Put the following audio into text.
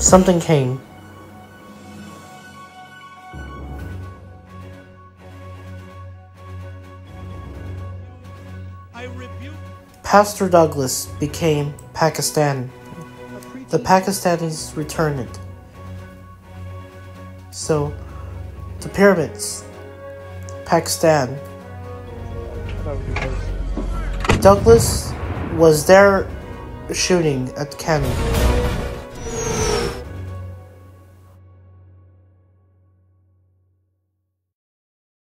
something came. Pastor Douglas became Pakistan. The Pakistanis returned. So, the pyramids, Pakistan. Douglas was there shooting at cannon.